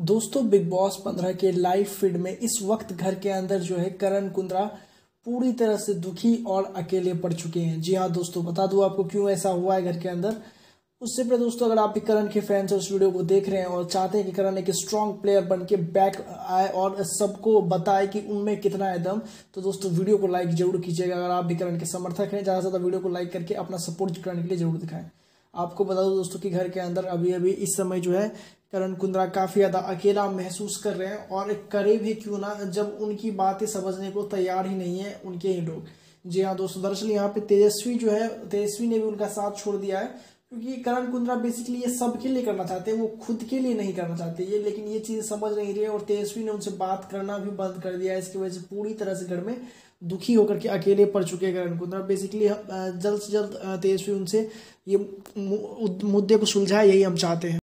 दोस्तों big boss पंद्रह के लाइव फ़ीड में इस वक्त घर के अंदर जो है करण कुंद्रा पूरी तरह से दुखी और अकेले पड़ चुके हैं। जी हाँ दोस्तों, बता दूँ आपको क्यों ऐसा हुआ है घर के अंदर। उससे पहले दोस्तों, अगर आप भी करण के फैंस उस वीडियो को देख रहे हैं और चाहते हैं कि करण एक स्ट्रॉन्ग प्लेयर बन के बैक आए और सबको बताए कि उनमें कितना है दम तो दोस्तों वीडियो को लाइक ज़रूर कीजिएगा। अगर आप भी करण के समर्थक हैं, ज़्यादा से ज़्यादा वीडियो को लाइक करके अपना सपोर्ट करण के लिए ज़रूर दिखाएँ। आपको बता दो दोस्तों कि घर के अंदर अभी अभी इस समय जो है करण कुंद्रा काफ़ी ज़्यादा अकेला महसूस कर रहे हैं और करे भी क्यों ना जब उनकी बातें समझने को तैयार ही नहीं है उनके ही लोग। जी हाँ दोस्तों, दरअसल यहाँ पे तेजस्वी जो है, तेजस्वी ने भी उनका साथ छोड़ दिया है, क्योंकि करण कुंद्रा बेसिकली ये सबके लिए करना चाहते हैं, वो खुद के लिए नहीं करना चाहते ये, लेकिन ये चीज़ समझ नहीं रही है और तेजस्वी ने उनसे बात करना भी बंद कर दिया है, इसकी वजह से पूरी तरह से घर में दुखी होकर के अकेले पड़ चुके हैं करण कुंद्रा। बेसिकली जल्द से जल्द तेजस्वी उनसे ये मुद्दे को सुलझाए, यही हम चाहते हैं।